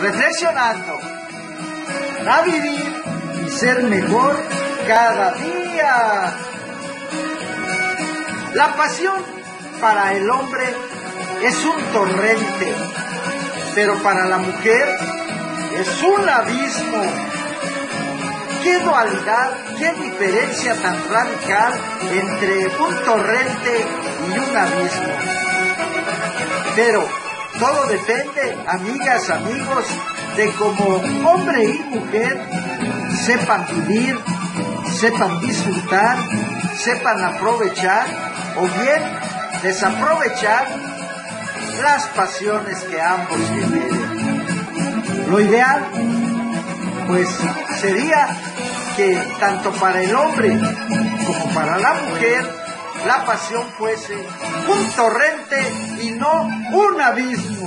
reflexionando a vivir y ser mejor cada día. La pasión para el hombre es un torrente, pero para la mujer es un abismo. ¿Qué dualidad, qué diferencia tan radical entre un torrente y un abismo? Pero todo depende, amigas, amigos, de cómo hombre y mujer sepan vivir, sepan disfrutar, sepan aprovechar o bien desaprovechar las pasiones que ambos tienen. Lo ideal, pues, sería que tanto para el hombre como para la mujer la pasión fuese un torrente y no un abismo.